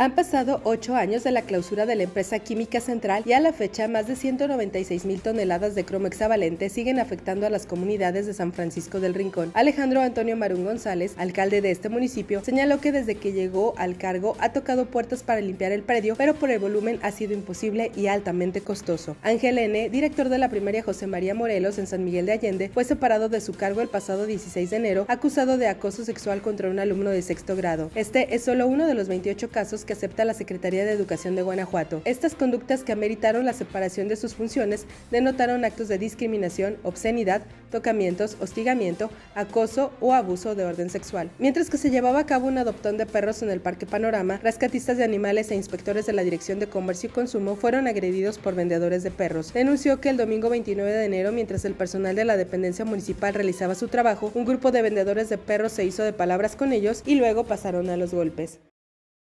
Han pasado ocho años de la clausura de la empresa química central y a la fecha más de 196 mil toneladas de cromo hexavalente siguen afectando a las comunidades de San Francisco del Rincón. Alejandro Antonio Marún González, alcalde de este municipio, señaló que desde que llegó al cargo ha tocado puertas para limpiar el predio, pero por el volumen ha sido imposible y altamente costoso. Ángel N., director de la primaria José María Morelos en San Miguel de Allende, fue separado de su cargo el pasado 16 de enero, acusado de acoso sexual contra un alumno de sexto grado. Este es solo uno de los 28 casos que acepta la Secretaría de Educación de Guanajuato. Estas conductas que ameritaron la separación de sus funciones denotaron actos de discriminación, obscenidad, tocamientos, hostigamiento, acoso o abuso de orden sexual. Mientras que se llevaba a cabo un adoptón de perros en el Parque Panorama, rescatistas de animales e inspectores de la Dirección de Comercio y Consumo fueron agredidos por vendedores de perros. Denunció que el domingo 29 de enero, mientras el personal de la dependencia municipal realizaba su trabajo, un grupo de vendedores de perros se hizo de palabras con ellos y luego pasaron a los golpes.